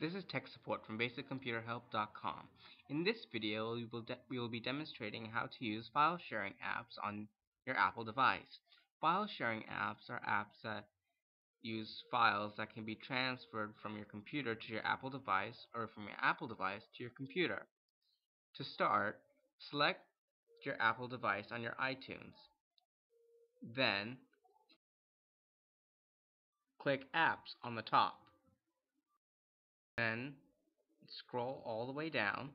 This is tech support from basiccomputerhelp.com. In this video, we will, we will be demonstrating how to use file sharing apps on your Apple device. File sharing apps are apps that use files that can be transferred from your computer to your Apple device or from your Apple device to your computer. To start, select your Apple device on your iTunes. Then, click Apps on the top. Then scroll all the way down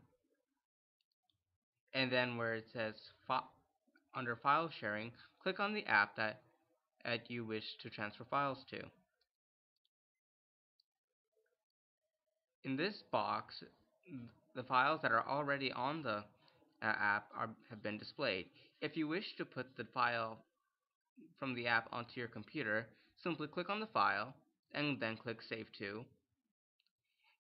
and then where it says under file sharing click on the app that, that you wish to transfer files to. In this box the files that are already on the uh, app are, have been displayed. If you wish to put the file from the app onto your computer, simply click on the file and then click Save To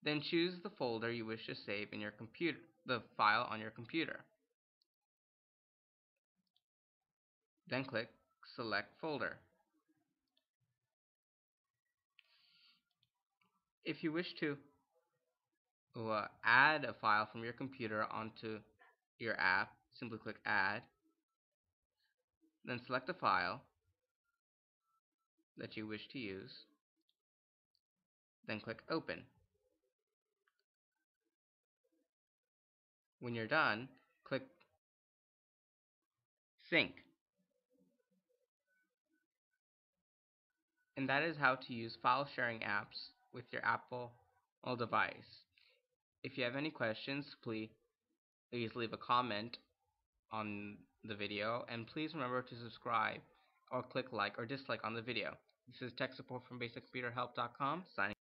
then choose the folder you wish to save in your computer, the file on your computer. Then click Select Folder. If you wish to uh, add a file from your computer onto your app, simply click Add. Then select the file that you wish to use. Then click Open. When you're done, click Sync. And that is how to use file sharing apps with your Apple device. If you have any questions, please, please leave a comment on the video and please remember to subscribe or click like or dislike on the video. This is tech support from basiccomputerhelp.com signing